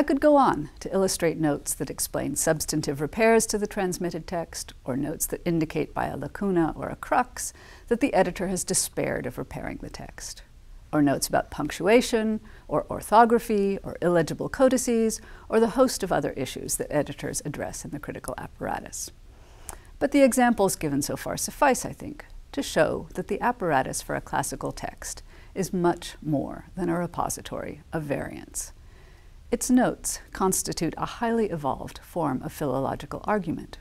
I could go on to illustrate notes that explain substantive repairs to the transmitted text, or notes that indicate by a lacuna or a crux that the editor has despaired of repairing the text, or notes about punctuation, or orthography, or illegible codices, or the host of other issues that editors address in the critical apparatus. But the examples given so far suffice, I think, to show that the apparatus for a classical text is much more than a repository of variants. Its notes constitute a highly evolved form of philological argument.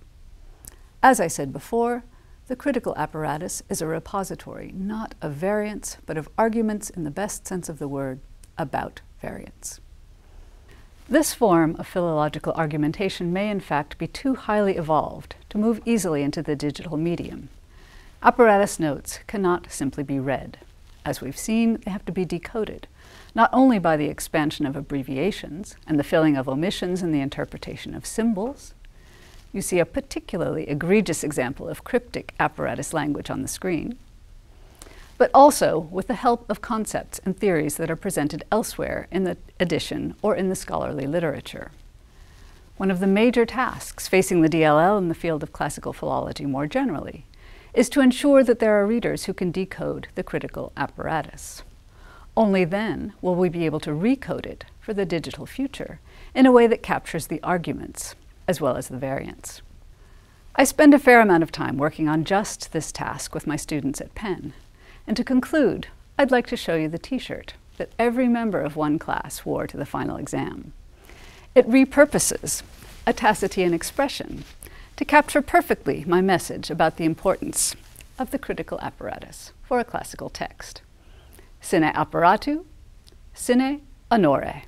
As I said before, the critical apparatus is a repository not of variants, but of arguments in the best sense of the word about variants. This form of philological argumentation may in fact be too highly evolved to move easily into the digital medium. Apparatus notes cannot simply be read. As we've seen, they have to be decoded, not only by the expansion of abbreviations and the filling of omissions and the interpretation of symbols. You see a particularly egregious example of cryptic apparatus language on the screen, but also with the help of concepts and theories that are presented elsewhere in the edition or in the scholarly literature. One of the major tasks facing the DLL in the field of classical philology more generally is to ensure that there are readers who can decode the critical apparatus. Only then will we be able to recode it for the digital future in a way that captures the arguments as well as the variants. I spend a fair amount of time working on just this task with my students at Penn. And to conclude, I'd like to show you the t-shirt that every member of one class wore to the final exam. It repurposes a Tacitian expression to capture perfectly my message about the importance of the critical apparatus for a classical text sine apparatu, sine honore.